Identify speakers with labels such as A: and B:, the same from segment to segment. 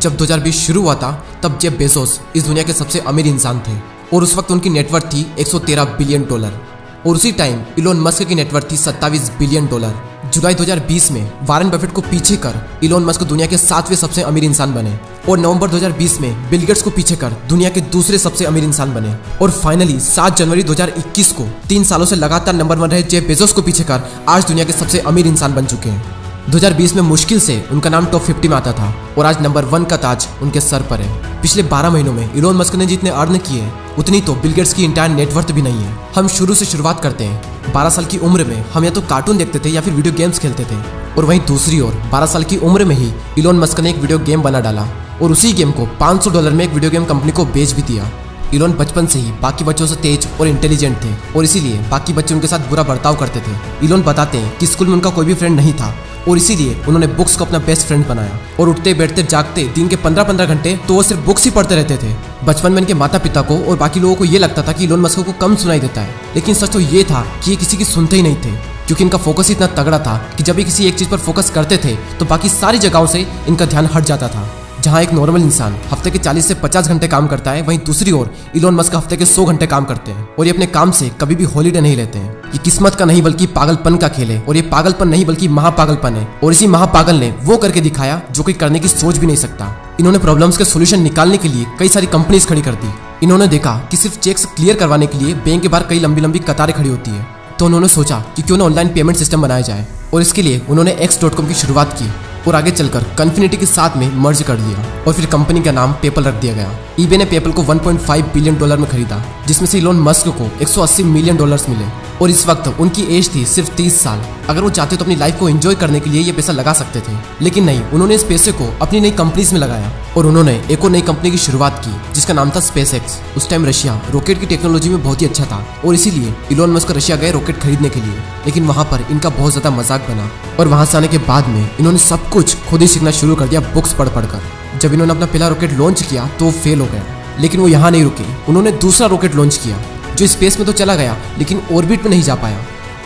A: जब 2020 शुरू हुआ था, तब जेब बेजोस इस दुनिया के सबसे अमीर इंसान थे और उस वक्त उनकी नेटवर्थ थी 113 बिलियन डॉलर। और उसी टाइम इलोन मस्क की नेटवर्थ थी 27 बिलियन डॉलर। जुलाई 2020 में वारन बफेट को पीछे कर इलोन मस्क दुनिया के सातवें सबसे अमीर इंसान बने और नवंबर 2020 में बिल गेट्स को पीछे कर दुनिया के दूसरे सबसे अमीर इंसान बने। और फाइनली 7 जनवरी 2021 को तीन सालों से लगातार नंबर वन रहे जेब बेजोस को पीछे कर आज दुनिया के सबसे अमीर इंसान बन चुके हैं। 2020 में मुश्किल से उनका नाम टॉप 50 में आता था और आज नंबर वन का ताज उनके सर पर है। पिछले 12 महीनों में इलोन मस्क ने जितने अर्न किए, उतनी तो बिलगेट्स की इंटायर नेटवर्थ भी नहीं है। हम शुरू से शुरुआत करते हैं। 12 साल की उम्र में हम या तो कार्टून देखते थे या फिर वीडियो गेम्स खेलते थे। और वहीं दूसरी ओर 12 साल की उम्र में ही इलोन मस्क ने एक वीडियो गेम बना डाला और उसी गेम को 500 डॉलर में एक वीडियो गेम कंपनी को बेच भी दिया। इलोन बचपन से ही बाकी बच्चों से तेज और इंटेलिजेंट थे और इसीलिए बाकी बच्चे उनके साथ बुरा बर्ताव करते थे। इलोन बताते हैं कि स्कूल में उनका कोई भी फ्रेंड नहीं था और इसीलिए उन्होंने बुक्स को अपना बेस्ट फ्रेंड बनाया और उठते, बैठते, जागते दिन के पंद्रह पंद्रह घंटे तो वो सिर्फ़ बुक्स ही पढ़ते रहते थे। बचपन में इनके माता पिता को और बाकी लोगों को ये लगता था कि इलोन मस्क को कम सुनाई देता है, लेकिन सच तो ये था कि ये किसी की सुनते ही नहीं थे, क्योंकि इनका फोकस इतना तगड़ा था कि जब ये किसी एक चीज़ पर फोकस करते थे तो बाकी सारी जगहों से इनका ध्यान हट जाता था। जहाँ एक नॉर्मल इंसान हफ़्ते के 40 से 50 घंटे काम करता है, वहीं दूसरी ओर इलोन मस्क हफ़्ते के 100 घंटे काम करते हैं और ये अपने काम से कभी भी हॉलीडे नहीं लेते हैं। ये किस्मत का नहीं बल्कि पागलपन का खेल है और ये पागलपन नहीं बल्कि महापागलपन है। और इसी महापागल ने वो करके दिखाया जो कोई करने की सोच भी नहीं सकता। इन्होंने प्रॉब्लम्स के सोल्यूशन निकालने के लिए कई सारी कंपनीज़ खड़ी कर दी। इन्होंने देखा कि सिर्फ़ चेक्स क्लियर करवाने के लिए बैंक के बाहर कई लंबी लंबी कतारें खड़ी होती है। तो उन्होंने सोचा कि क्यों ना ऑनलाइन पेमेंट सिस्टम बनाया जाए। और इसके लिए उन्होंने एक्स डॉट कॉम की शुरुआत की। और आगे चलकर कन्फिनिटी के साथ में मर्ज कर दिया और फिर कंपनी का नाम पेपल रख दिया गया। ईबे ने पेपल को 1.5 बिलियन डॉलर में खरीदा, जिसमें से इलोन मस्क को 180 मिलियन डॉलर्स मिले। और इस वक्त उनकी एज थी सिर्फ़ 30 साल। अगर वो चाहते तो अपनी लाइफ को एंजॉय करने के लिए ये पैसा लगा सकते थे। लेकिन नहीं, उन्होंने इस पैसे को अपनी नई कंपनीज़ में लगाया और उन्होंने एक और नई कंपनी की शुरुआत की, जिसका नाम था स्पेस उस टाइम रशिया रॉकेट की टेक्नोलॉजी में बहुत ही अच्छा था और इसीलिए इलोन मस्क रशिया गए रॉकेट खरीदने के लिए। लेकिन वहाँ पर इनका बहुत ज़्यादा मज़ाक बना और वहाँ से आने के बाद में इन्होंने सब कुछ खुद ही सीखना शुरू कर दिया बुक्स पढ़ पढ़कर जब इन्होंने अपना पहला रॉकेट लॉन्च किया तो वो फेल हो गया लेकिन वो यहाँ नहीं रुके। उन्होंने दूसरा रॉकेट लॉन्च किया, जो स्पेस में तो चला गया, लेकिन ऑर्बिट में नहीं जा पाया।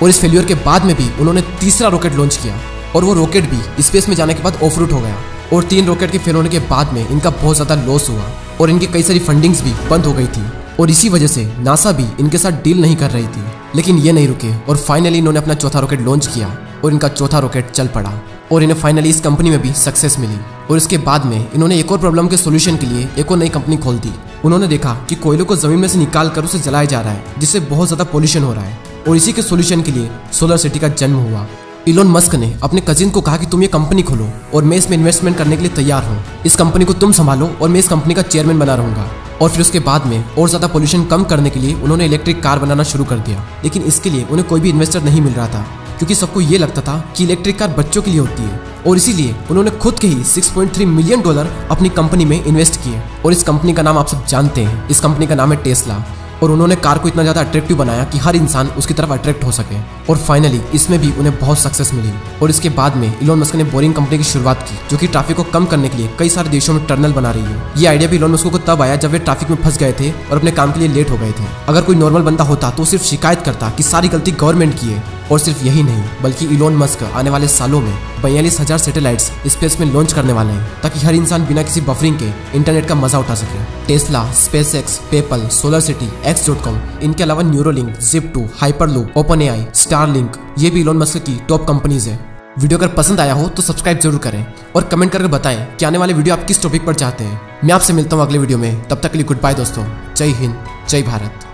A: और इस फेल्यूर के बाद में भी उन्होंने तीसरा रॉकेट लॉन्च किया, और वो रॉकेट भी स्पेस में जाने के बाद ऑफ़ रूट हो गया। और तीन रॉकेट के फेल होने के बाद में इनका बहुत ज़्यादा लॉस हुआ, और इनकी कई सारी फंडिंग्स भी बंद हो गई थी। और इसी वजह से नासा भी इनके साथ डील नहीं कर रही थी। लेकिन ये नहीं रुके, और फाइनली इन्होंने अपना चौथा रॉकेट लॉन्च किया, और इनका चौथा रॉकेट चल पड़ा। और इन्हें फाइनली इस कंपनी में भी सक्सेस मिली। और इसके बाद में इन्होंने एक और प्रॉब्लम के सोल्यूशन के लिए एक और नई कंपनी खोल दी। उन्होंने देखा कि कोयलों को ज़मीन में से निकाल कर उसे जलाया जा रहा है, जिससे बहुत ज़्यादा पोल्यूशन हो रहा है। और इसी के सोल्यूशन के लिए सोलर सिटी का जन्म हुआ। इलोन मस्क ने अपने कजिन को कहा कि तुम ये कंपनी खोलो और मैं इसमें इन्वेस्टमेंट करने के लिए तैयार हूँ। इस कंपनी को तुम संभालो और मैं इस कंपनी का चेयरमैन बना रहूँगा। और फिर उसके बाद में और ज़्यादा पोल्यूशन कम करने के लिए उन्होंने इलेक्ट्रिक कार बनाना शुरू कर दिया। लेकिन इसके लिए उन्हें कोई भी इन्वेस्टर नहीं मिल रहा था। क्योंकि सबको ये लगता था कि इलेक्ट्रिक कार बच्चों के लिए होती है। और इसीलिए उन्होंने खुद के ही 6.3 मिलियन डॉलर अपनी कंपनी में इन्वेस्ट किए। और इस कंपनी का नाम आप सब जानते हैं। इस कंपनी का नाम है टेस्ला और उन्होंने कार को इतना ज़्यादा अट्रैक्टिव बनाया कि हर इंसान उसकी तरफ़ अट्रैक्ट हो सके। और फाइनली इसमें भी उन्हें बहुत सक्सेस मिली। और इसके बाद में इलोन मस्क ने बोरिंग कंपनी की शुरुआत की, जो कि ट्रैफ़िक को कम करने के लिए कई सारे देशों में टर्नल बना रही है। ये आइडिया भी इलोन मस्क को तब आया जब वे ट्रैफ़िक में फंस गए थे और अपने काम के लिए लेट हो गए थे। अगर कोई नॉर्मल बंदा होता तो सिर्फ़ शिकायत करता कि सारी गलती गवर्नमेंट की है। और सिर्फ़ यही नहीं, बल्कि इलोन मस्क आने वाले सालों में बयालीस हज़ार सैटेलाइट्स स्पेस में लॉन्च करने वाले हैं, ताकि हर इंसान बिना किसी बफरिंग के इंटरनेट का मज़ा उठा सके। Tesla SpaceX PayPal SolarCity X dot com इनके अलावा Neuralink Zip two Hyperloop OpenAI Starlink ये भी इलोन मस्क की टॉप कंपनीज़ है। वीडियो अगर पसंद आया हो तो सब्सक्राइब ज़रूर करें और कमेंट करके बताएँ कि आने वाले वीडियो आप किस टॉपिक पर चाहते हैं। मैं आपसे मिलता हूँ अगले वीडियो में। तब तक के लिए गुड बाय दोस्तों। जय हिंद, जय भारत।